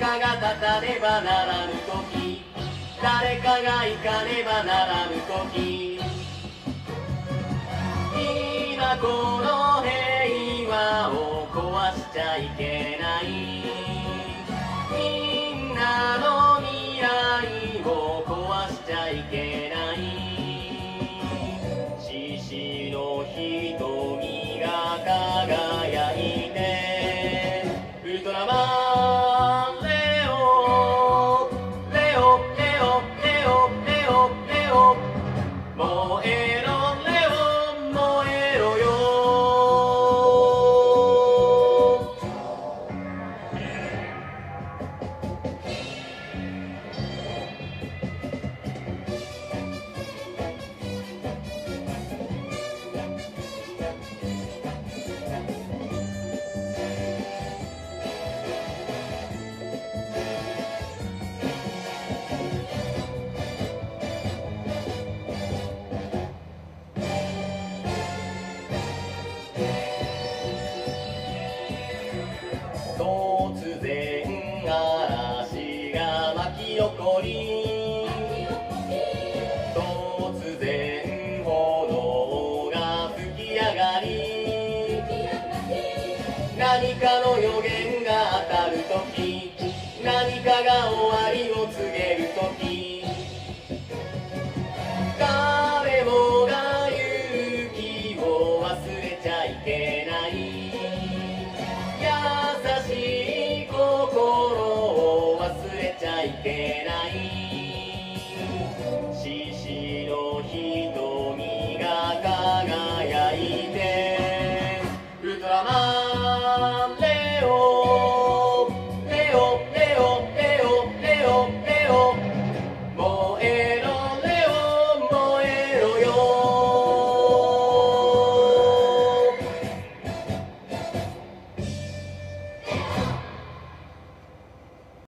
誰かが立たねばならぬ時。誰かが行かねばならぬ時。今この平和を壊しちゃいけない。何かの予言が当たるとき何かが終わりを告げ